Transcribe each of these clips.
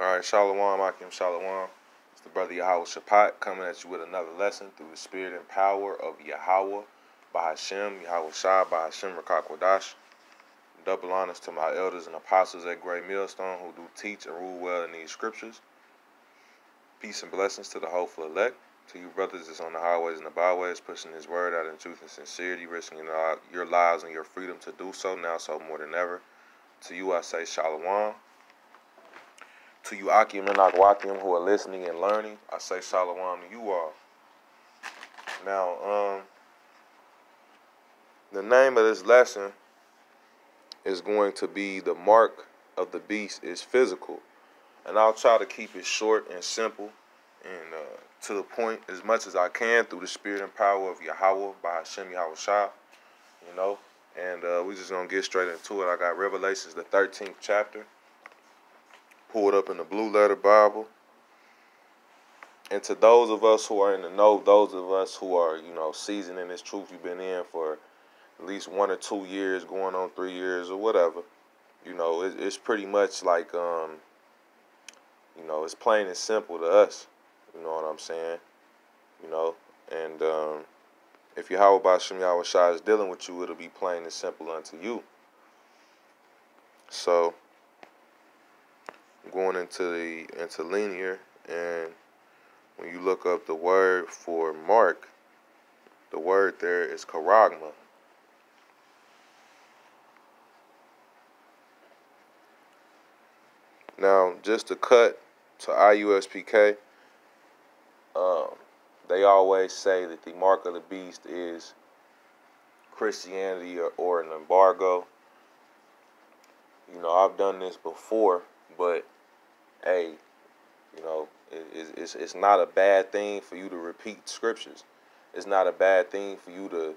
All right, Shalom, Akim Shalom. It's the brother Yahweh Shapat coming at you with another lesson through the spirit and power of Yahweh by Hashem, Yahweh Shah, by Hashem Rakakwadash. Double honors to my elders and apostles at Great Millstone who do teach and rule well in these scriptures. Peace and blessings to the hopeful elect. To you brothers that's on the highways and the byways, pushing his word out in truth and sincerity, risking your lives and your freedom to do so now so more than ever. To you I say Shalom. To you Akim and Akwakim who are listening and learning, I say Shalom to you all. Now, um, the name of this lesson is going to be the mark of the beast is physical. And I'll try to keep it short and simple and uh, to the point as much as I can through the spirit and power of Yahweh by Hashem Yahweh Shah, you know. And uh, we're just going to get straight into it. I got Revelations, the 13th chapter, pulled up in the Blue Letter Bible. And to those of us who are in the know, those of us who are, you know, seasoned in this truth you've been in for at least one or two years, going on three years or whatever, you know, it, it's pretty much like, um, you know, it's plain and simple to us. You know what I'm saying? You know, and um, if Yahweh Bashem Yahweh Shah is dealing with you, it'll be plain and simple unto you. So going into the interlinear and when you look up the word for mark, the word there is charagma. Now, just to cut to ISUPK, um, they always say that the mark of the beast is Christianity or, or an embargo. You know, I've done this before, but hey, you know, it, it's, it's not a bad thing for you to repeat scriptures. It's not a bad thing for you to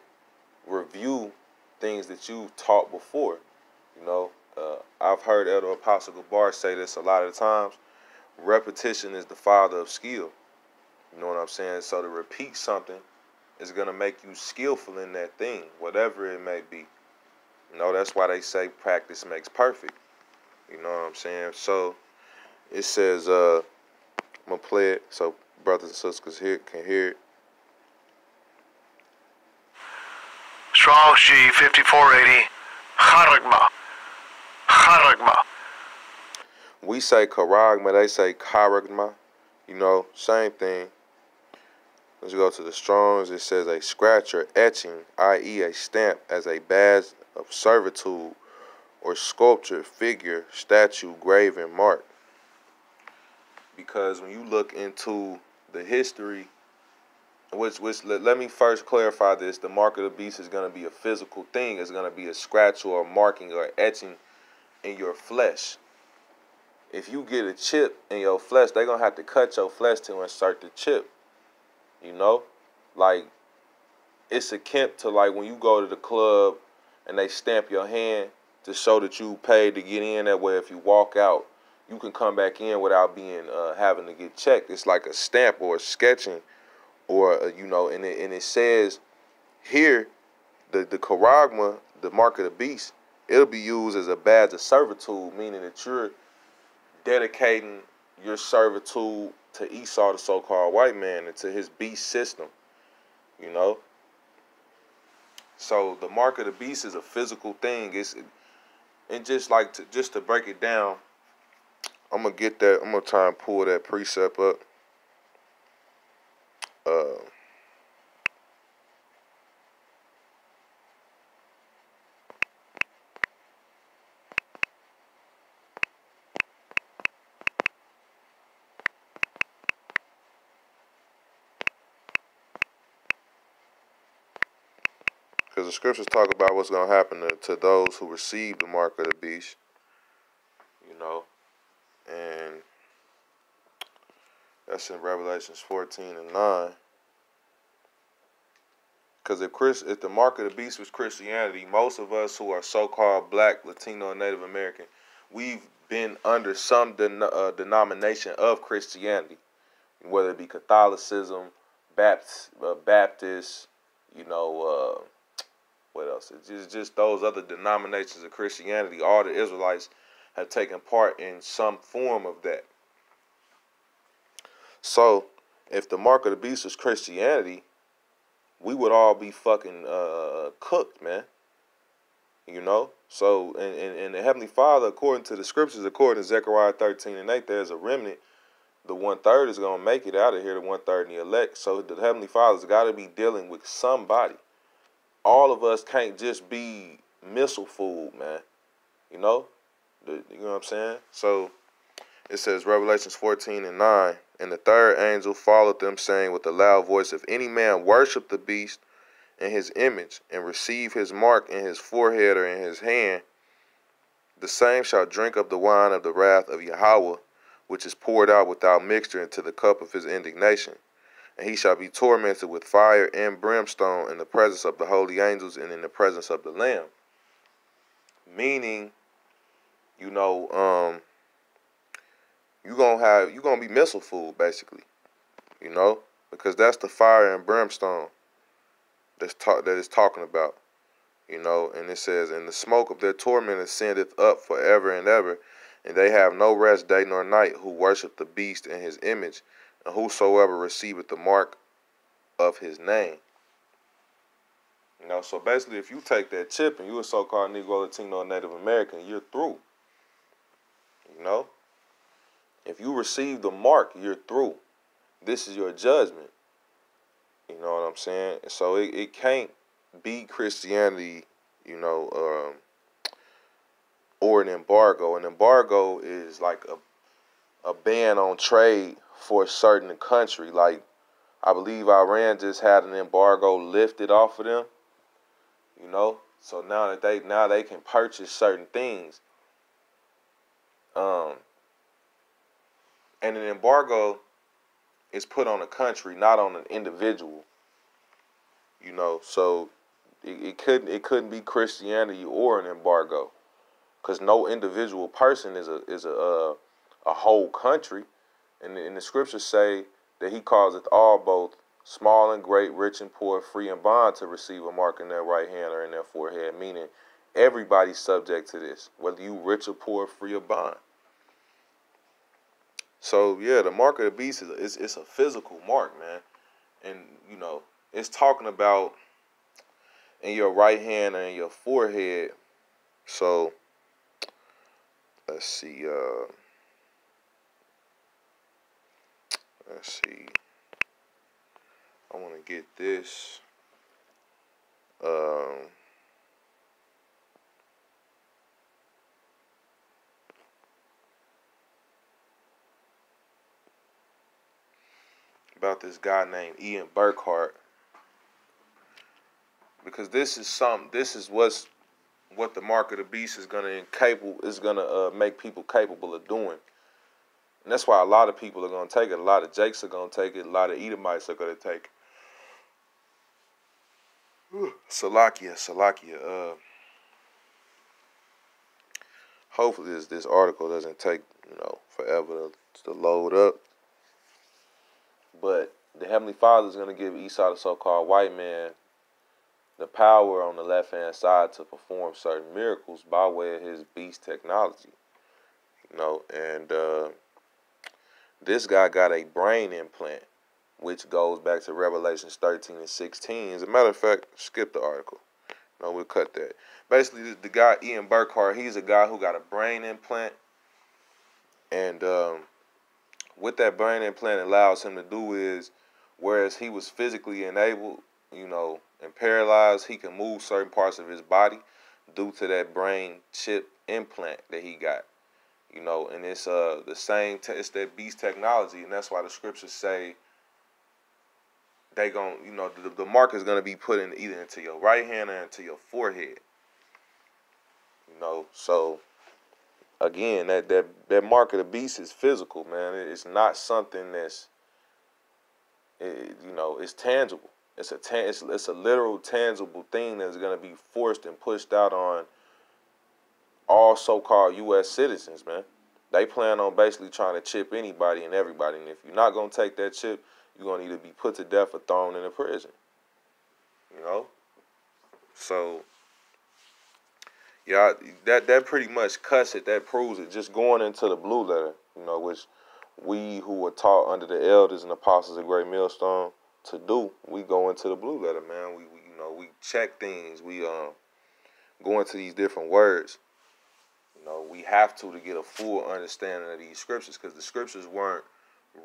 review things that you've taught before. You know, uh, I've heard Elder Apostle Gabar say this a lot of times. Repetition is the father of skill. You know what I'm saying? So to repeat something is going to make you skillful in that thing, whatever it may be. You know, that's why they say practice makes perfect. You know what I'm saying? So it says, uh, I'm going to play it so brothers and sisters here can hear it. Strong G 5480, Charagma. Charagma. We say Karagma, they say Karagma. You know, same thing. Let's go to the Strongs. It says a scratch or etching, i.e., a stamp, as a badge of servitude or sculpture, figure, statue, graven, mark. Because when you look into the history, which which let, let me first clarify this: the mark of the beast is going to be a physical thing. It's going to be a scratch or a marking or etching in your flesh. If you get a chip in your flesh, they're gonna have to cut your flesh to insert the chip. You know? Like it's akin to like when you go to the club and they stamp your hand to show that you paid to get in. That way, if you walk out, you can come back in without being uh, having to get checked. It's like a stamp or a sketching, or uh, you know, and it, and it says here the the charagma, the mark of the beast. It'll be used as a badge of servitude, meaning that you're dedicating your servitude to Esau, the so-called white man, and to his beast system. You know. So the mark of the beast is a physical thing. It's and just like to just to break it down, I'm gonna get that. I'm gonna try and pull that precept up. Uh, Because the scriptures talk about what's going to happen to, those who receive the mark of the beast. You know, and that's in Revelations 14 and 9. Because if Chris, if the mark of the beast was Christianity, most of us who are so-called Black, Latino, and Native American, we've been under some den- uh, denomination of Christianity, whether it be Catholicism, Baptist, uh, Baptist, you know, uh, what else? It's just, just those other denominations of Christianity. All the Israelites have taken part in some form of that. So if the mark of the beast was Christianity, we would all be fucking uh, cooked, man. You know? So, and, and, and the Heavenly Father, according to the scriptures, according to Zechariah 13 and 8, there's a remnant. The one third is going to make it out of here, the one third in the elect. So, the Heavenly Father's got to be dealing with somebody. All of us can't just be missile food, man. You know? You know what I'm saying? So, it says, Revelations 14 and 9, And the third angel followed them, saying with a loud voice, If any man worship the beast, in his image, and receive his mark in his forehead or in his hand, the same shall drink of the wine of the wrath of Yahweh, which is poured out without mixture into the cup of his indignation. And he shall be tormented with fire and brimstone in the presence of the holy angels and in the presence of the Lamb. Meaning, you know, um, you gonna have you gonna be missile food basically, you know, because that's the fire and brimstone that's talk that is talking about. You know, and it says, And the smoke of their torment ascendeth up forever and ever, and they have no rest day nor night who worship the beast and his image, and whosoever receiveth the mark of his name. You know, so basically if you take that chip and you're a so called Negro, Latino, Native American, you're through. You know? If you receive the mark, you're through. This is your judgment. You know what I'm saying? So it, it can't be Christianity, you know, um, or an embargo. An embargo is like a a ban on trade for a certain country. Like I believe Iran just had an embargo lifted off of them. You know, so now that they now they can purchase certain things. Um, and an embargo is put on a country, not on an individual. You know, so it, it couldn't it couldn't be Christianity or an embargo, because no individual person is a is a a, a whole country, and, and the scriptures say that He causeth all both small and great, rich and poor, free and bond to receive a mark in their right hand or in their forehead, meaning everybody's subject to this, whether you rich or poor, free or bond. So yeah, the mark of the beast is it's, it's a physical mark, man, and you know it's talking about in your right hand and your forehead. So let's see. Uh, let's see. I want to get this. Um, about this guy named Ian Burkhart because this is some this is what's what the mark of the beast is gonna incapable is gonna uh, make people capable of doing. And that's why a lot of people are gonna take it. A lot of Jakes are gonna take it. A lot of Edomites are gonna take it. Salakia, Salakia. Uh, hopefully this this article doesn't take you know forever to, to load up. But the Heavenly Father is going to give Esau, the so-called white man, the power on the left-hand side to perform certain miracles by way of his beast technology. You know, and uh, this guy got a brain implant, which goes back to Revelations 13 and 16. As a matter of fact, skip the article. No, we'll cut that. Basically, the guy Ian Burkhart, he's a guy who got a brain implant, and um, what that brain implant allows him to do is, whereas he was physically enabled, you know, and paralyzed, he can move certain parts of his body due to that brain chip implant that he got. You know, and it's uh the same. Te- it's that beast technology, and that's why the scriptures say they going you know the, the mark is gonna be put in either into your right hand or into your forehead. You know, so again, that that that mark of the beast is physical, man. It's not something that's, it, you know, it's tangible. It's a tan- it's, it's a literal tangible thing that's gonna be forced and pushed out on all so-called U.S. citizens, man. They plan on basically trying to chip anybody and everybody, and if you're not gonna take that chip, you're gonna either be put to death or thrown in a prison. You know, so yeah, that that pretty much cuts it. That proves it. Just going into the blue letter, you know, which we who were taught under the elders and apostles of Great Millstone to do, we go into the blue letter, man. We, we you know we check things. We um go into these different words. You know, we have to to get a full understanding of these scriptures because the scriptures weren't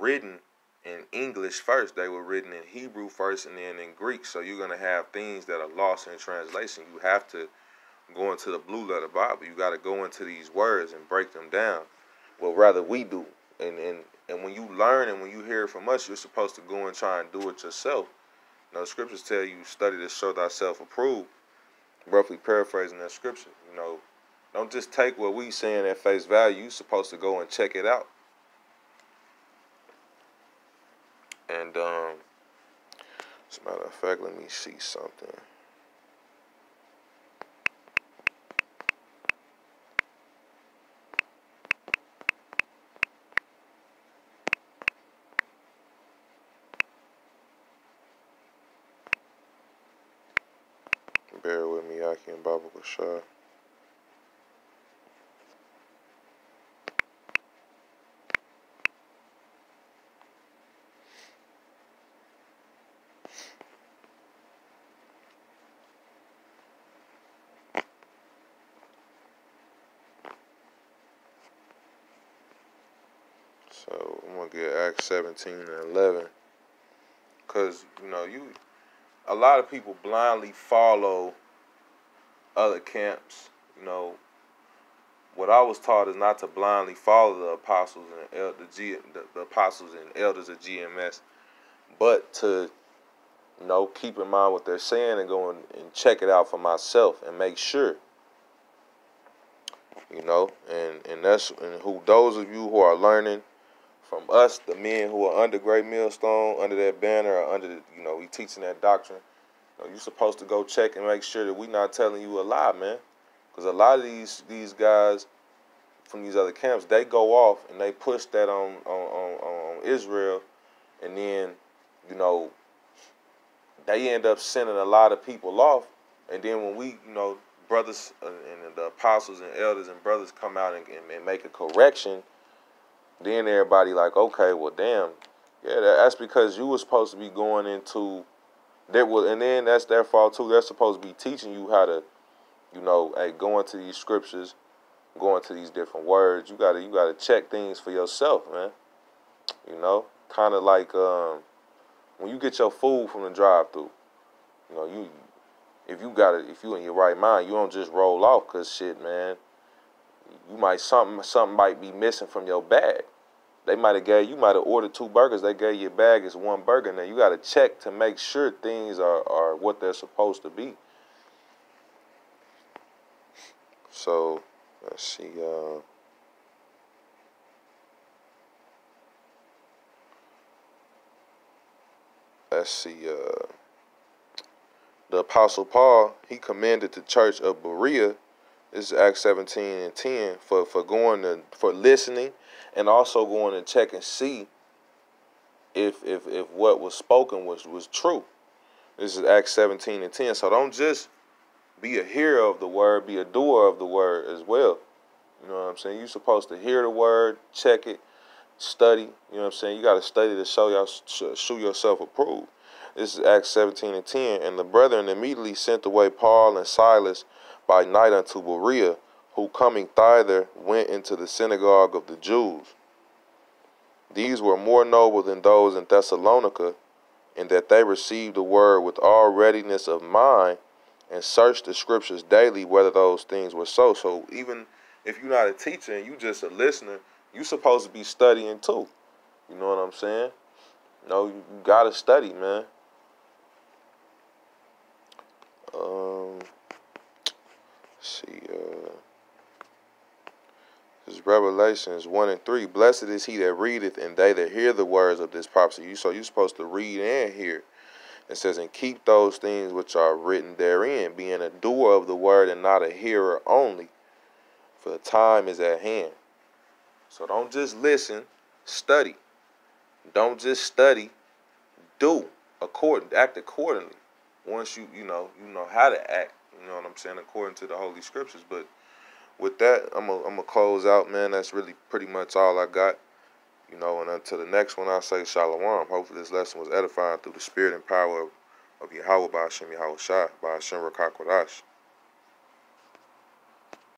written in English first. They were written in Hebrew first and then in Greek. So you're gonna have things that are lost in translation. You have to go into the blue letter Bible. You got to go into these words and break them down. Well, rather we do. And and and when you learn and when you hear from us, you're supposed to go and try and do it yourself. You know, scriptures tell you study to show thyself approved. Roughly paraphrasing that scripture. You know, don't just take what we saying at face value. You're supposed to go and check it out. And um, as a matter of fact, let me see something. Bear with me, Aki and Baba. So I'm gonna get Acts 17 and 11, cause you know you, a lot of people blindly follow other camps. You know, what I was taught is not to blindly follow the apostles and el- the, G, the, the apostles and elders of GMS, but to you know keep in mind what they're saying and go and, and check it out for myself and make sure you know and and that's and who those of you who are learning from us the men who are under great millstone under that banner or under the, you know we teaching that doctrine you you're supposed to go check and make sure that we not telling you a lie man. Because a lot of these these guys from these other camps they go off and they push that on on, on, on israel and then you know they end up sending a lot of people off. And then when we you know brothers uh, and the apostles and elders and brothers come out and, and make a correction, then everybody like, okay, well, damn, yeah, that's because you were supposed to be going into that was, and then that's their fault too. They're supposed to be teaching you how to, you know, hey, go into these scriptures, go into these different words. You gotta, you gotta check things for yourself, man. You know, kind of like um, when you get your food from the drive-through. You know, you if you got it, if you in your right mind, you don't just roll off because shit, man. You might something something might be missing from your bag. They might have gave you might have ordered two burgers. They gave you a bag as one burger. Now you got to check to make sure things are are what they're supposed to be. So let's see. Uh, let's see. Uh, the Apostle Paul, he commanded the church of Berea, this is Acts 17 and 10, for, for going to for listening and also going to check and see if if if what was spoken was was true. This is Acts 17 and 10. So don't just be a hearer of the word, be a doer of the word as well. You know what I'm saying? You're supposed to hear the word, check it, study. You know what I'm saying? You got to study to show y'all show yourself approved. This is Acts 17 and 10. And the brethren immediately sent away Paul and Silas by night unto Berea, who coming thither went into the synagogue of the Jews. These were more noble than those in Thessalonica, in that they received the word with all readiness of mind and searched the scriptures daily whether those things were so. So even if you're not a teacher and you just a listener, you're supposed to be studying too. You know what I'm saying? No, you, you gotta study, man. Um, see, uh, this is Revelations 1 and 3. Blessed is he that readeth, and they that hear the words of this prophecy. You So you're supposed to read and hear. It says, and keep those things which are written therein, being a doer of the word and not a hearer only, for the time is at hand. So don't just listen, study. Don't just study, do according, act accordingly once you you know you know how to act you know what I'm saying? According to the Holy Scriptures. But with that, I'm going I'm to close out, man. That's really pretty much all I got. You know, and until the next one, I say shalom. Hopefully, this lesson was edifying through the spirit and power of, of Yahweh by Hashem Yahweh Shah, by Rakakwadash.